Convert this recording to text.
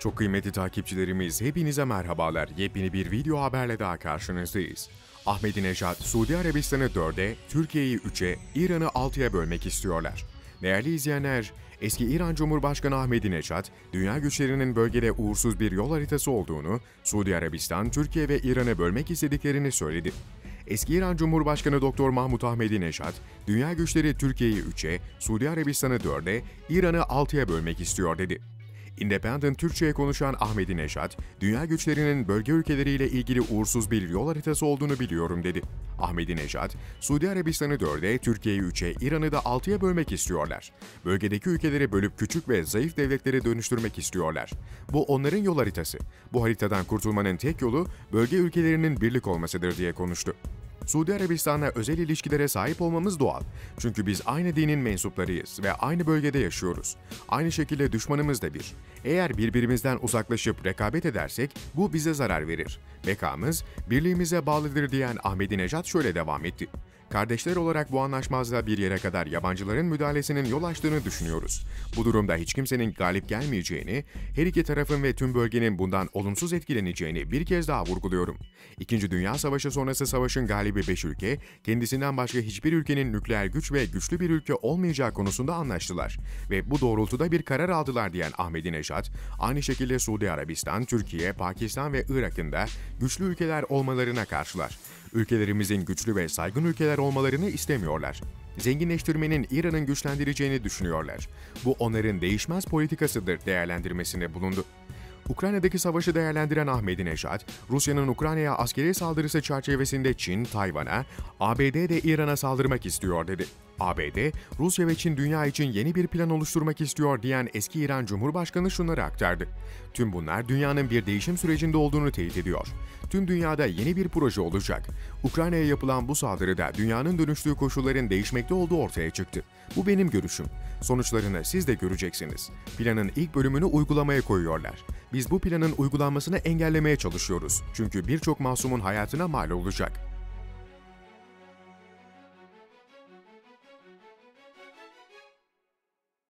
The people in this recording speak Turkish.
Çok kıymetli takipçilerimiz hepinize merhabalar. Yepyeni bir video haberle daha karşınızdayız. Ahmedinejad, Suudi Arabistan'ı 4'e, Türkiye'yi 3'e, İran'ı 6'ya bölmek istiyorlar. Değerli izleyenler, eski İran Cumhurbaşkanı Ahmedinejad, dünya güçlerinin bölgede uğursuz bir yol haritası olduğunu, Suudi Arabistan, Türkiye ve İran'ı bölmek istediklerini söyledi. Eski İran Cumhurbaşkanı Doktor Mahmut Ahmedinejad, dünya güçleri Türkiye'yi 3'e, Suudi Arabistan'ı 4'e, İran'ı 6'ya bölmek istiyor dedi. Independent Türkçe'ye konuşan Ahmedinejad, dünya güçlerinin bölge ülkeleriyle ilgili uğursuz bir yol haritası olduğunu biliyorum dedi. Ahmedinejad, Suudi Arabistan'ı 4'e, Türkiye'yi 3'e, İran'ı da 6'ya bölmek istiyorlar. Bölgedeki ülkeleri bölüp küçük ve zayıf devletlere dönüştürmek istiyorlar. Bu onların yol haritası. Bu haritadan kurtulmanın tek yolu bölge ülkelerinin birlik olmasıdır diye konuştu. Suudi Arabistan'la özel ilişkilere sahip olmamız doğal. Çünkü biz aynı dinin mensuplarıyız ve aynı bölgede yaşıyoruz. Aynı şekilde düşmanımız da bir. Eğer birbirimizden uzaklaşıp rekabet edersek bu bize zarar verir. Bekamız birliğimize bağlıdır diyen Ahmedinejad şöyle devam etti. Kardeşler olarak bu anlaşmazlığa bir yere kadar yabancıların müdahalesinin yol açtığını düşünüyoruz. Bu durumda hiç kimsenin galip gelmeyeceğini, her iki tarafın ve tüm bölgenin bundan olumsuz etkileneceğini bir kez daha vurguluyorum. İkinci Dünya Savaşı sonrası savaşın galibi 5 ülke, kendisinden başka hiçbir ülkenin nükleer güç ve güçlü bir ülke olmayacağı konusunda anlaştılar. Ve bu doğrultuda bir karar aldılar diyen Ahmedinejad, aynı şekilde Suudi Arabistan, Türkiye, Pakistan ve Irak'ın da güçlü ülkeler olmalarına karşılar. Ülkelerimizin güçlü ve saygın ülkeler olmalarını istemiyorlar. Zenginleştirmenin İran'ın güçlendireceğini düşünüyorlar. Bu onların değişmez politikasıdır değerlendirmesinde bulundu. Ukrayna'daki savaşı değerlendiren Ahmedinejad, Rusya'nın Ukrayna'ya askeri saldırısı çerçevesinde Çin, Tayvan'a, ABD de İran'a saldırmak istiyor dedi. ABD, Rusya ve Çin dünya için yeni bir plan oluşturmak istiyor diyen eski İran Cumhurbaşkanı şunları aktardı. Tüm bunlar dünyanın bir değişim sürecinde olduğunu teyit ediyor. Tüm dünyada yeni bir proje olacak. Ukrayna'ya yapılan bu saldırıda dünyanın dönüştüğü koşulların değişmekte olduğu ortaya çıktı. Bu benim görüşüm. Sonuçlarını siz de göreceksiniz. Planın ilk bölümünü uygulamaya koyuyorlar. Biz bu planın uygulanmasını engellemeye çalışıyoruz. Çünkü birçok masumun hayatına mal olacak.